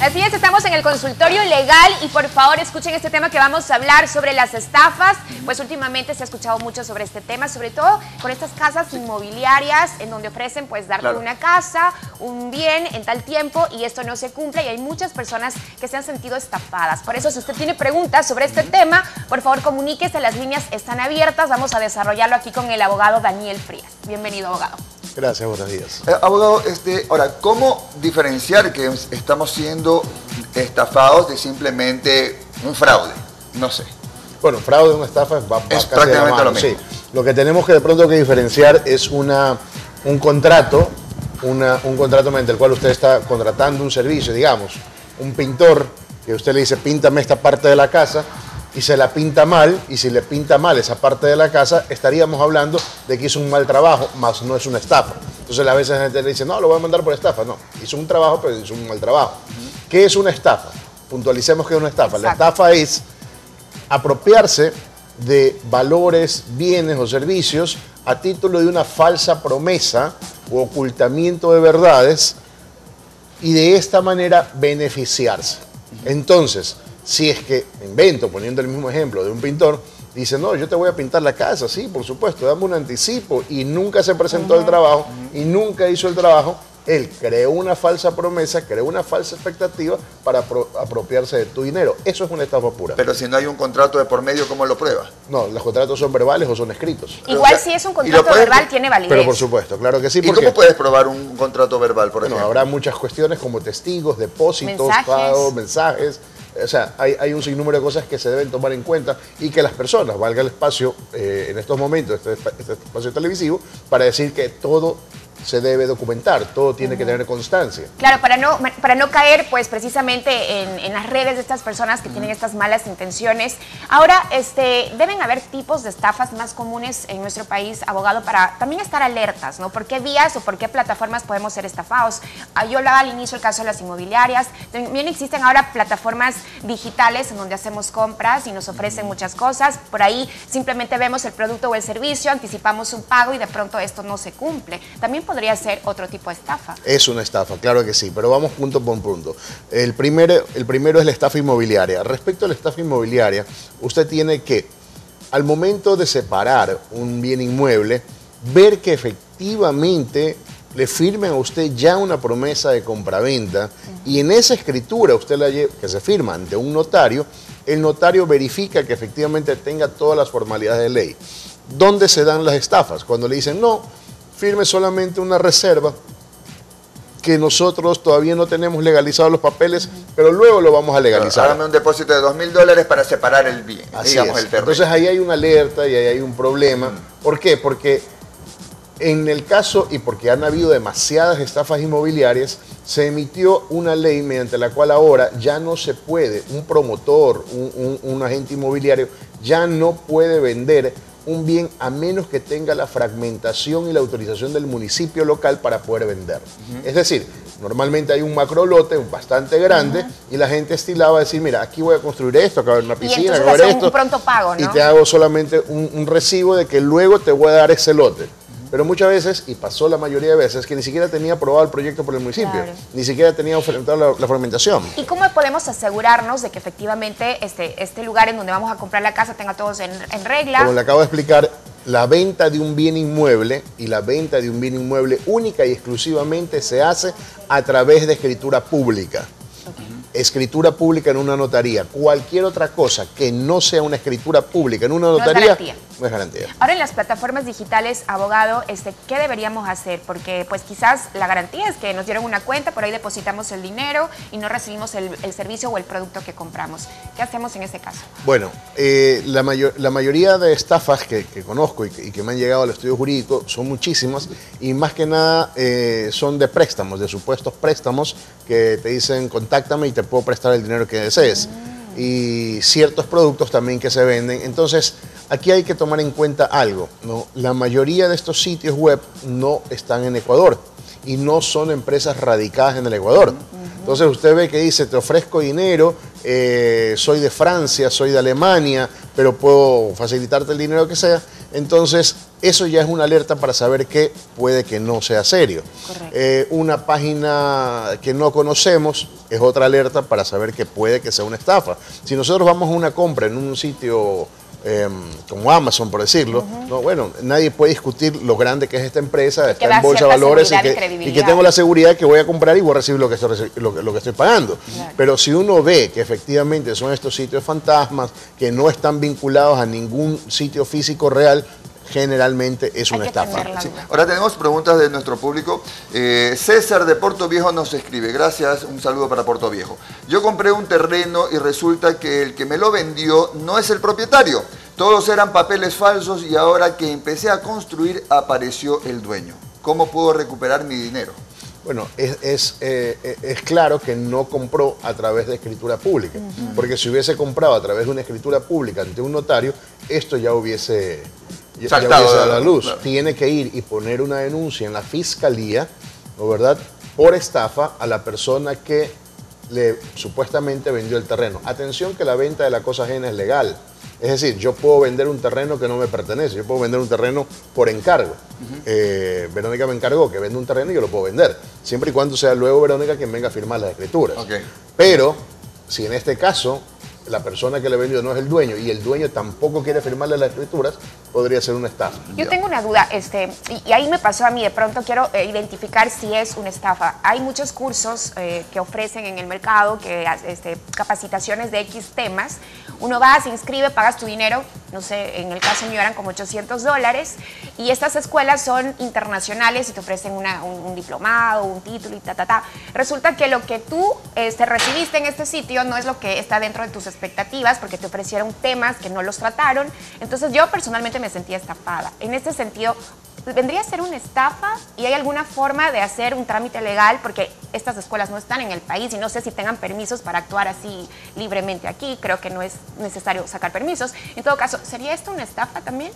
Así es, estamos en el consultorio legal y por favor escuchen este tema que vamos a hablar sobre las estafas. Pues últimamente se ha escuchado mucho sobre este tema, sobre todo con estas casas inmobiliarias en donde ofrecen pues darte una casa, un bien en tal tiempo y esto no se cumple y hay muchas personas que se han sentido estafadas. Por eso si usted tiene preguntas sobre este tema, por favor comuníquese, las líneas están abiertas. Vamos a desarrollarlo aquí con el abogado Daniel Frías. Bienvenido, abogado. Gracias, buenos días. Eh, abogado, este, ahora, ¿cómo diferenciar que estamos siendo estafados de simplemente un fraude? No sé. Bueno, fraude, una estafa va, es prácticamente lo mismo. Lo que tenemos que de pronto que diferenciar es una, un contrato, una, un contrato mediante el cual usted está contratando un servicio, digamos, un pintor que usted le dice, píntame esta parte de la casa, y se la pinta mal, y si le pinta mal esa parte de la casa, estaríamos hablando de que hizo un mal trabajo, más no es una estafa. Entonces a veces la gente le dice, no, lo voy a mandar por estafa. No, hizo un trabajo, pero hizo un mal trabajo. ¿Qué es una estafa? Puntualicemos qué es una estafa. La estafa es apropiarse de valores, bienes o servicios a título de una falsa promesa o ocultamiento de verdades y de esta manera beneficiarse. Entonces, si es que, invento, poniendo el mismo ejemplo de un pintor, dice, no, yo te voy a pintar la casa, sí, por supuesto, dame un anticipo, y nunca se presentó el trabajo, y nunca hizo el trabajo, él creó una falsa promesa, creó una falsa expectativa para apropiarse de tu dinero. Eso es una estafa pura. Pero si no hay un contrato de por medio, ¿cómo lo prueba? No, los contratos son verbales o son escritos. Igual si es un contrato verbal, tiene validez. Pero por supuesto, claro que sí. ¿Y cómo puedes probar un contrato verbal, por ejemplo? habrá muchas cuestiones como testigos, depósitos, pagos, mensajes o sea, hay, un sinnúmero de cosas que se deben tomar en cuenta y que las personas, valga el espacio eh, en estos momentos, este, este, espacio televisivo, para decir que todo se debe documentar, todo tiene que tener constancia. Claro, para no, para no caer pues precisamente en, las redes de estas personas que tienen estas malas intenciones. Ahora, este, deben haber tipos de estafas más comunes en nuestro país, abogado, para también estar alertas, ¿no? ¿Por qué vías o por qué plataformas podemos ser estafados? Ah, yo hablaba al inicio el caso de las inmobiliarias, también existen ahora plataformas digitales en donde hacemos compras y nos ofrecen muchas cosas, por ahí simplemente vemos el producto o el servicio, anticipamos un pago y de pronto esto no se cumple. También podría ser otro tipo de estafa. Es una estafa, claro que sí, pero vamos punto por punto. El primero, el primero es la estafa inmobiliaria. Respecto a la estafa inmobiliaria, usted tiene que, al momento de separar un bien inmueble, ver que efectivamente le firmen a usted ya una promesa de compraventa y en esa escritura usted la que se firma ante un notario, el notario verifica que efectivamente tenga todas las formalidades de ley. ¿Dónde se dan las estafas? Cuando le dicen, no, firme solamente una reserva que nosotros todavía no tenemos legalizados los papeles, pero luego lo vamos a legalizar. Hágame un depósito de dos mil dólares para separar el bien, digamos, el Entonces ahí hay una alerta y ahí hay un problema. ¿Por qué? Porque en el caso, y porque han habido demasiadas estafas inmobiliarias, se emitió una ley mediante la cual ahora ya no se puede, un promotor, un agente inmobiliario, ya no puede vender un bien a menos que tenga la fragmentación y la autorización del municipio local para poder vender. Es decir, normalmente hay un macro lote bastante grande y la gente estilaba a decir, mira, aquí voy a construir esto, acá a una piscina, acá va a haber esto. Un pronto pago, Y te hago solamente un recibo de que luego te voy a dar ese lote. Pero muchas veces, y pasó la mayoría de veces, que ni siquiera tenía aprobado el proyecto por el municipio, ni siquiera tenía ofertado la, la, fragmentación. ¿Y cómo podemos asegurarnos de que efectivamente este, este lugar en donde vamos a comprar la casa tenga todos en, en regla? Como le acabo de explicar, la venta de un bien inmueble y la venta de un bien inmueble única y exclusivamente se hace a través de escritura pública. Escritura pública en una notaría, cualquier otra cosa que no sea una escritura pública en una notaría, no es garantía. Ahora en las plataformas digitales, abogado, este, ¿qué deberíamos hacer? Porque pues quizás la garantía es que nos dieron una cuenta, por ahí depositamos el dinero y no recibimos el, servicio o el producto que compramos. ¿Qué hacemos en ese caso? Bueno, eh, la, la mayoría de estafas que, conozco y que, me han llegado al estudio jurídico son muchísimas y más que nada eh, son de préstamos, de supuestos préstamos que te dicen contáctame y te puedo prestar el dinero que desees. Y ciertos productos también que se venden. Entonces, aquí hay que tomar en cuenta algo. ¿no? La mayoría de estos sitios web no están en Ecuador y no son empresas radicadas en el Ecuador. Entonces usted ve que dice, te ofrezco dinero, eh, soy de Francia, soy de Alemania, pero puedo facilitarte el dinero que sea. Entonces eso ya es una alerta para saber que puede que no sea serio. Eh, una página que no conocemos es otra alerta para saber que puede que sea una estafa. Si nosotros vamos a una compra en un sitio Em, como Amazon, por decirlo, no, bueno, nadie puede discutir lo grande que es esta empresa, está en bolsa de valores y que, tengo la seguridad que voy a comprar y voy a recibir lo que estoy, lo, que estoy pagando. Pero si uno ve que efectivamente son estos sitios fantasmas, que no están vinculados a ningún sitio físico real, generalmente es una estafa. Ahora tenemos preguntas de nuestro público. Eh, César de Puerto Viejo nos escribe, gracias, un saludo para Puerto Viejo. Yo compré un terreno y resulta que el que me lo vendió no es el propietario. Todos eran papeles falsos y ahora que empecé a construir apareció el dueño. ¿Cómo puedo recuperar mi dinero? Bueno, es, eh, es, claro que no compró a través de escritura pública, porque si hubiese comprado a través de una escritura pública ante un notario, esto ya hubiese, ya, a la luz. Tiene que ir y poner una denuncia en la fiscalía, ¿no verdad? Por estafa a la persona que le supuestamente vendió el terreno. Atención que la venta de la cosa ajena es legal. Es decir, yo puedo vender un terreno que no me pertenece, yo puedo vender un terreno por encargo. Eh, Verónica me encargó que venda un terreno y yo lo puedo vender, siempre y cuando sea luego Verónica quien venga a firmar las escrituras. Pero si en este caso la persona que le vendió no es el dueño y el dueño tampoco quiere firmarle las escrituras, podría ser una estafa. Yo tengo una duda, este, y, ahí me pasó a mí, de pronto quiero eh, identificar si es una estafa. Hay muchos cursos eh, que ofrecen en el mercado, que este, capacitaciones de X temas. Uno va, se inscribe, pagas tu dinero, no sé, en el caso mío eran como 800 dólares, y estas escuelas son internacionales y te ofrecen un, diplomado, un título y ta, ta, ta. Resulta que lo que tú este, recibiste en este sitio no es lo que está dentro de tus expectativas, porque te ofrecieron temas que no los trataron. Entonces yo personalmente me sentía estafada. En este sentido, ¿vendría a ser una estafa y hay alguna forma de hacer un trámite legal? Porque estas escuelas no están en el país y no sé si tengan permisos para actuar así libremente aquí. Creo que no es necesario sacar permisos. En todo caso, ¿sería esto una estafa también?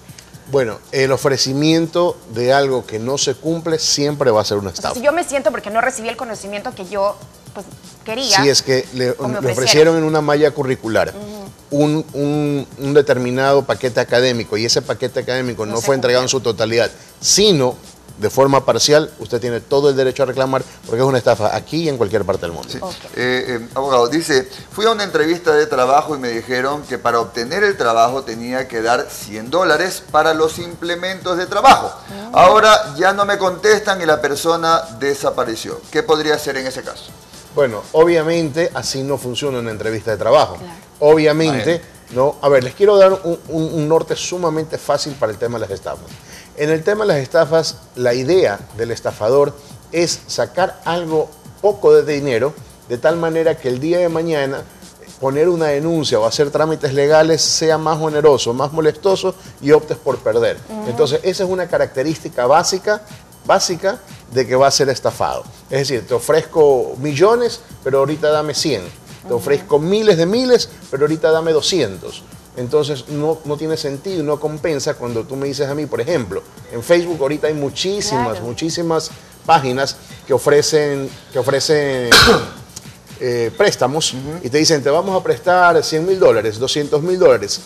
Bueno, el ofrecimiento de algo que no se cumple siempre va a ser una estafa. si yo me siento porque no recibí el conocimiento que yo pues, quería. Si es que le, ofrecieron. en una malla curricular un, determinado paquete académico y ese paquete académico no, fue entregado en su totalidad, sino de forma parcial, usted tiene todo el derecho a reclamar porque es una estafa aquí y en cualquier parte del mundo. Eh, eh, abogado, dice, fui a una entrevista de trabajo y me dijeron que para obtener el trabajo tenía que dar 100 dólares para los implementos de trabajo. Ah. Ahora ya no me contestan y la persona desapareció. ¿Qué podría hacer en ese caso? Bueno, obviamente así no funciona una entrevista de trabajo. Obviamente, ¿no? A ver, les quiero dar un, norte sumamente fácil para el tema de las estafas. En el tema de las estafas, la idea del estafador es sacar algo poco de dinero de tal manera que el día de mañana poner una denuncia o hacer trámites legales sea más oneroso, más molestoso y optes por perder. Entonces, esa es una característica básica básica de que va a ser estafado. Es decir, te ofrezco millones, pero ahorita dame 100. Te ofrezco miles de miles, pero ahorita dame 200. Entonces no, no tiene sentido, no compensa cuando tú me dices a mí, por ejemplo, en Facebook ahorita hay muchísimas, muchísimas páginas que ofrecen, que ofrecen eh, préstamos y te dicen, te vamos a prestar 100 mil dólares, 200 mil dólares,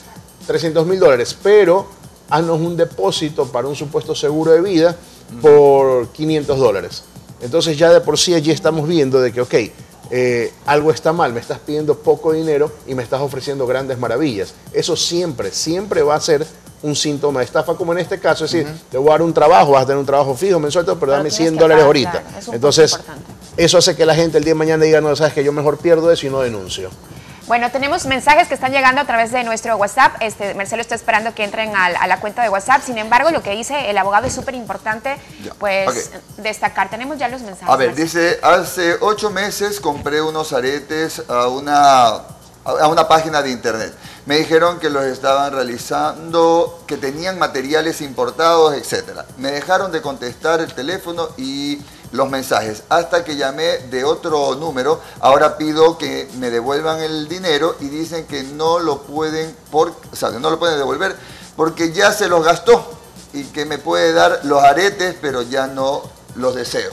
300 mil dólares, pero haznos un depósito para un supuesto seguro de vida por 500 dólares. Entonces ya de por sí allí estamos viendo de que, ok, eh, algo está mal, me estás pidiendo poco dinero y me estás ofreciendo grandes maravillas. Eso siempre, siempre va a ser un síntoma de estafa, como en este caso, es decir, te voy a dar un trabajo, vas a tener un trabajo fijo mensual, pero, dame 100 dólares ahorita. Entonces, eso hace que la gente el día de mañana diga, no, sabes que yo mejor pierdo eso y no denuncio. Bueno, tenemos mensajes que están llegando a través de nuestro WhatsApp. Este, Marcelo está esperando que entren a, la cuenta de WhatsApp. Sin embargo, lo que dice el abogado es súper importante, pues, destacar. Tenemos ya los mensajes. A ver, dice, hace ocho meses compré unos aretes a una, a una página de internet. Me dijeron que los estaban realizando, que tenían materiales importados, etc. Me dejaron de contestar el teléfono y los mensajes hasta que llamé de otro número. Ahora pido que me devuelvan el dinero y dicen que no lo pueden, por, o sea, no lo pueden devolver porque ya se los gastó y que me puede dar los aretes, pero ya no los deseo.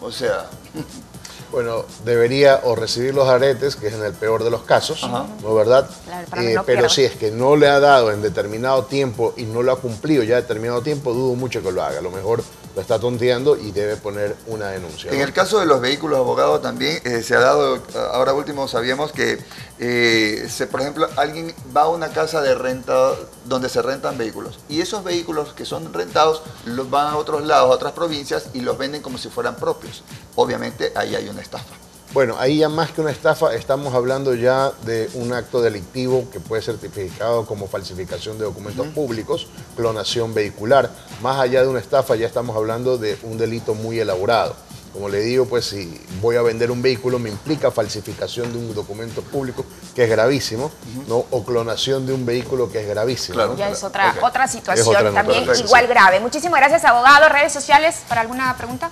O sea, Bueno, debería o recibir los aretes, que es en el peor de los casos, ¿no verdad? Claro, Eh, no pero si es que no le ha dado en determinado tiempo y no lo ha cumplido ya determinado tiempo, dudo mucho que lo haga. A lo mejor lo está tonteando y debe poner una denuncia. En ¿no? el caso de los vehículos abogados también eh, se ha dado, ahora último sabíamos que, eh, se, por ejemplo, alguien va a una casa de renta donde se rentan vehículos y esos vehículos que son rentados los van a otros lados, a otras provincias y los venden como si fueran propios. Obviamente ahí hay una estafa. Bueno, ahí ya más que una estafa, estamos hablando ya de un acto delictivo que puede ser tipificado como falsificación de documentos públicos, clonación vehicular. Más allá de una estafa, ya estamos hablando de un delito muy elaborado. Como le digo, pues si voy a vender un vehículo me implica falsificación de un documento público, que es gravísimo, ¿no? o clonación de un vehículo, que es gravísimo. Claro. ¿no? Ya es otra, otra situación otra también igual grave. Muchísimas gracias, abogado. Redes sociales, ¿para alguna pregunta?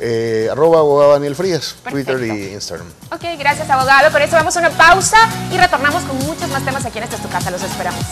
Eh, arroba abogado Daniel Frías, Twitter y Instagram. Ok, gracias, abogado. Por eso vamos a una pausa y retornamos con muchos más temas aquí en Esta es tu casa. Los esperamos.